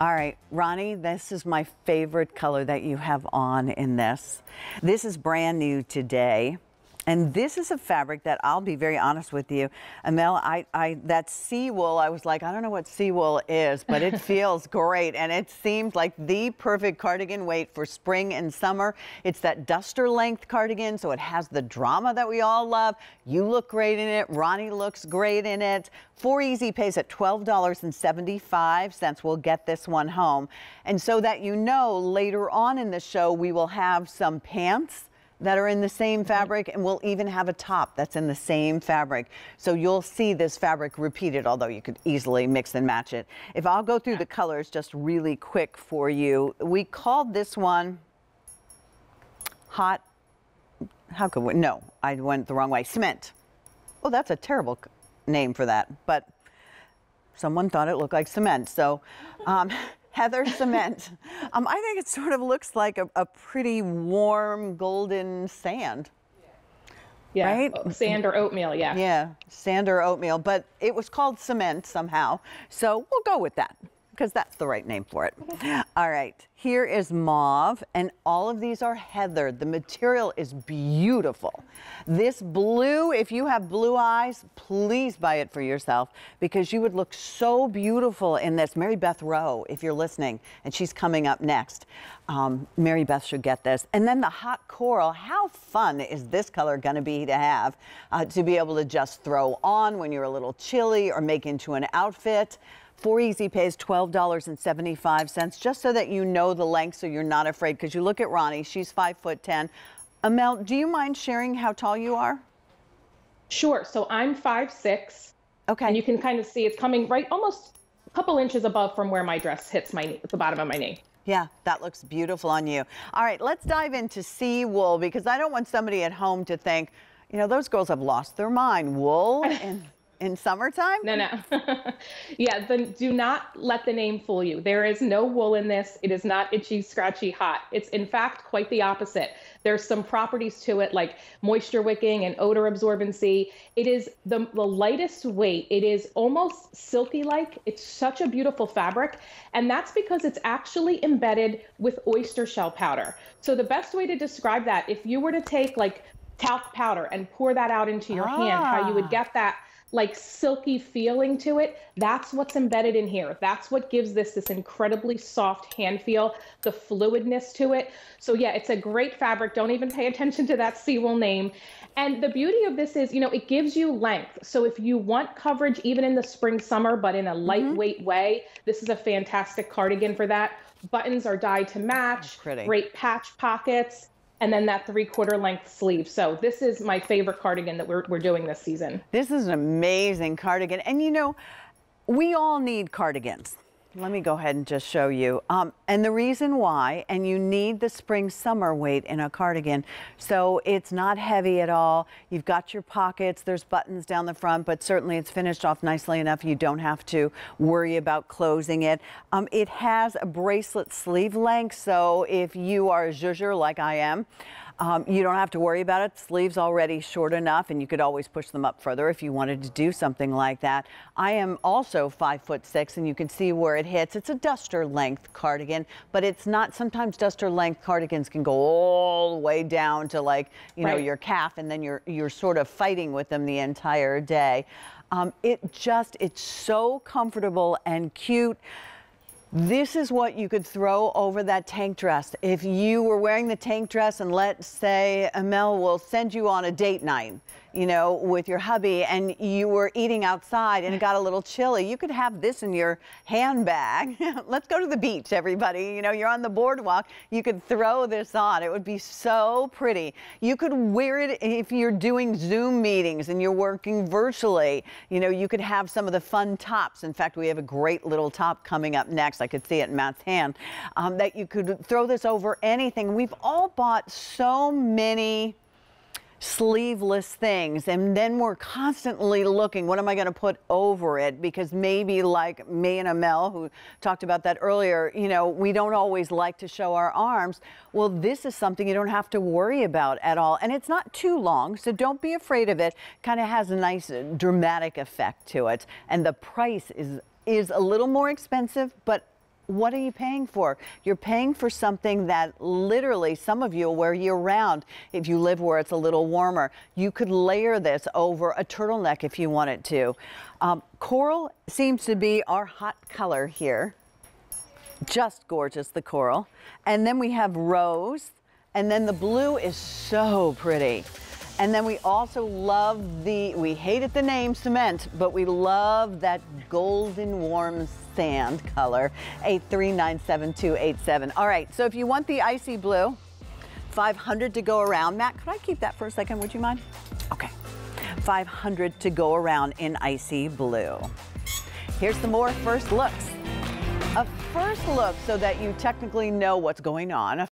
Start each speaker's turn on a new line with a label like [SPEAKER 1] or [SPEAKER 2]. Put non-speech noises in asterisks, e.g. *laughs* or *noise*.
[SPEAKER 1] All right, Ronnie, this is my favorite color that you have on in this. This is brand new today. And this is a fabric that I'll be very honest with you, Amel, I, I, that SeaWool, I was like, I don't know what SeaWool is, but it *laughs* feels great. And it seems like the perfect cardigan weight for spring and summer. It's that duster length cardigan, so it has the drama that we all love. You look great in it. Ronnie looks great in it. Four easy pays at $12.75. We'll get this one home. And so that you know, later on in the show, we will have some pants that are in the same fabric and we'll even have a top that's in the same fabric. So you'll see this fabric repeated, although you could easily mix and match it. If I'll go through the colors just really quick for you, we called this one hot, how could we, no, I went the wrong way, cement. Oh, that's a terrible name for that, but someone thought it looked like cement. So um, *laughs* Heather Cement. *laughs* um, I think it sort of looks like a, a pretty warm golden sand.
[SPEAKER 2] Yeah,
[SPEAKER 1] right?
[SPEAKER 2] sand or oatmeal, yeah.
[SPEAKER 1] Yeah, sand or oatmeal, but it was called cement somehow. So we'll go with that because that's the right name for it. All right, here is mauve, and all of these are heathered. The material is beautiful. This blue, if you have blue eyes, please buy it for yourself because you would look so beautiful in this. Mary Beth Roe, if you're listening, and she's coming up next. Um, Mary Beth should get this. And then the hot coral, how fun is this color gonna be to have? Uh, to be able to just throw on when you're a little chilly or make into an outfit. Four Easy pays $12.75, just so that you know the length so you're not afraid. Because you look at Ronnie, she's five foot 10. Amel, do you mind sharing how tall you are?
[SPEAKER 2] Sure. So I'm five six.
[SPEAKER 1] Okay.
[SPEAKER 2] And you can kind of see it's coming right almost a couple inches above from where my dress hits my knee, the bottom of my knee.
[SPEAKER 1] Yeah, that looks beautiful on you. All right, let's dive into SeaWool because I don't want somebody at home to think, you know, those girls have lost their mind. Wool *laughs* and in summertime?
[SPEAKER 2] No, no. *laughs* yeah, the, do not let the name fool you. There is no wool in this. It is not itchy, scratchy, hot. It's in fact quite the opposite. There's some properties to it like moisture wicking and odor absorbency. It is the, the lightest weight. It is almost silky like. It's such a beautiful fabric. And that's because it's actually embedded with oyster shell powder. So the best way to describe that, if you were to take like talc powder and pour that out into your ah. hand, how you would ah. get that like silky feeling to it. That's what's embedded in here. That's what gives this this incredibly soft hand feel, the fluidness to it. So yeah, it's a great fabric. Don't even pay attention to that SeaWool name. And the beauty of this is, you know, it gives you length. So if you want coverage even in the spring summer but in a mm-hmm. lightweight mm-hmm. way, this is a fantastic cardigan for that. Buttons are dyed to match.
[SPEAKER 1] Pretty.
[SPEAKER 2] Great patch pockets and then that three quarter length sleeve. So this is my favorite cardigan that we're, we're doing this season.
[SPEAKER 1] This is an amazing cardigan. And you know, we all need cardigans. Let me go ahead and just show you. Um, and the reason why, and you need the spring summer weight in a cardigan. So it's not heavy at all. You've got your pockets, there's buttons down the front, but certainly it's finished off nicely enough. You don't have to worry about closing it. Um, it has a bracelet sleeve length. So if you are a zhuzher like I am, um, you don't have to worry about it. Sleeves already short enough and you could always push them up further if you wanted to do something like that. I am also five foot six and you can see where it hits. It's a duster length cardigan, but it's not, sometimes duster length cardigans can go all the way down to like, you right. know, your calf and then you're, you're sort of fighting with them the entire day. Um, it just, it's so comfortable and cute. This is what you could throw over that tank dress. If you were wearing the tank dress and let's say Amel will send you on a date night you know, with your hubby and you were eating outside and it got a little chilly, you could have this in your handbag. *laughs* Let's go to the beach, everybody. You know, you're on the boardwalk. You could throw this on. It would be so pretty. You could wear it if you're doing Zoom meetings and you're working virtually. You know, you could have some of the fun tops. In fact, we have a great little top coming up next. I could see it in Matt's hand. Um, that you could throw this over anything. We've all bought so many sleeveless things and then we're constantly looking what am I going to put over it? Because maybe like me and Amel who talked about that earlier you know we don't always like to show our arms. Well this is something you don't have to worry about at all. And it's not too long so don't be afraid of it. Kind of has a nice uh, dramatic effect to it. And the price is is a little more expensive but what are you paying for? You're paying for something that literally some of you will wear year round if you live where it's a little warmer. You could layer this over a turtleneck if you wanted to. Um, coral seems to be our hot color here. Just gorgeous, the coral. And then we have rose, and then the blue is so pretty. And then we also love the, we hated the name cement, but we love that golden warm sand color, A397287. All right, so if you want the icy blue, 500 to go around. Matt, could I keep that for a second? Would you mind? Okay. 500 to go around in icy blue. Here's some more first looks. A first look so that you technically know what's going on.